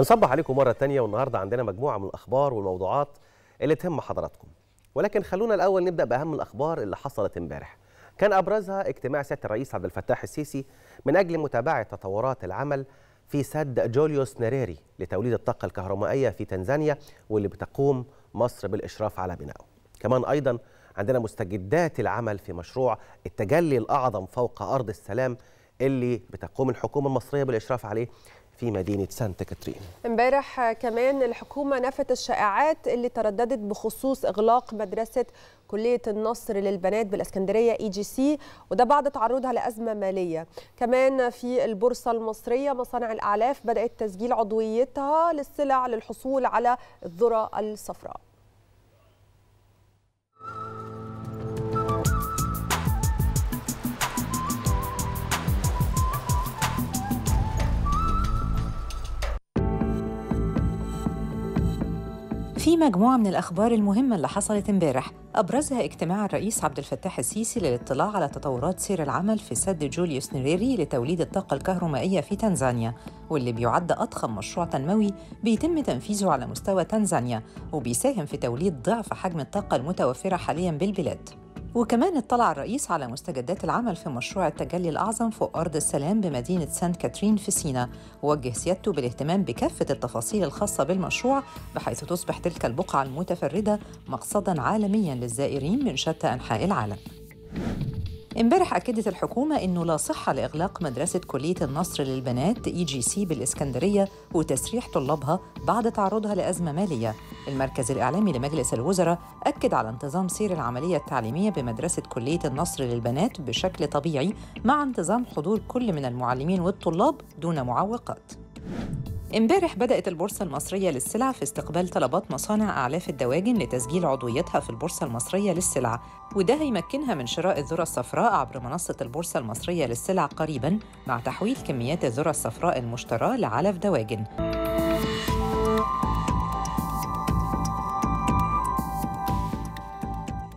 بنصبح عليكم مرة تانية والنهاردة عندنا مجموعة من الأخبار والموضوعات اللي تهم حضراتكم. ولكن خلونا الأول نبدأ بأهم الأخبار اللي حصلت امبارح. كان أبرزها اجتماع سيادة الرئيس عبد الفتاح السيسي من أجل متابعة تطورات العمل في سد جوليوس نيريري لتوليد الطاقة الكهرومائية في تنزانيا واللي بتقوم مصر بالإشراف على بنائه. كمان أيضا عندنا مستجدات العمل في مشروع التجلي الأعظم فوق أرض السلام اللي بتقوم الحكومة المصرية بالإشراف عليه في مدينة سانتا كاترين. امبارح كمان الحكومة نفت الشائعات اللي ترددت بخصوص إغلاق مدرسة كلية النصر للبنات بالإسكندرية EGC وده بعد تعرضها لأزمة مالية. كمان في البورصة المصرية مصانع الأعلاف بدأت تسجيل عضويتها للسلع للحصول على الذرة الصفراء. في مجموعة من الأخبار المهمة اللي حصلت امبارح. أبرزها اجتماع الرئيس عبد الفتاح السيسي للاطلاع على تطورات سير العمل في سد جوليوس نيريري لتوليد الطاقة الكهرومائية في تنزانيا واللي بيعد أضخم مشروع تنموي بيتم تنفيذه على مستوى تنزانيا وبيساهم في توليد ضعف حجم الطاقة المتوفرة حالياً بالبلاد. وكمان اطلع الرئيس على مستجدات العمل في مشروع التجلي الأعظم فوق أرض السلام بمدينة سانت كاترين في سينا. ووجه سيادته بالاهتمام بكافة التفاصيل الخاصة بالمشروع بحيث تصبح تلك البقعة المتفردة مقصداً عالمياً للزائرين من شتى أنحاء العالم. امبارح أكدت الحكومة أنه لا صحة لإغلاق مدرسة كلية النصر للبنات EGC بالإسكندرية وتسريح طلابها بعد تعرضها لأزمة مالية. المركز الإعلامي لمجلس الوزراء أكد على انتظام سير العملية التعليمية بمدرسة كلية النصر للبنات بشكل طبيعي مع انتظام حضور كل من المعلمين والطلاب دون معوقات. امبارح بدأت البورصة المصرية للسلع في استقبال طلبات مصانع أعلاف الدواجن لتسجيل عضويتها في البورصة المصرية للسلع وده هيمكنها من شراء الذرة الصفراء عبر منصة البورصة المصرية للسلع قريباً مع تحويل كميات الذرة الصفراء المشتراة لعلف دواجن.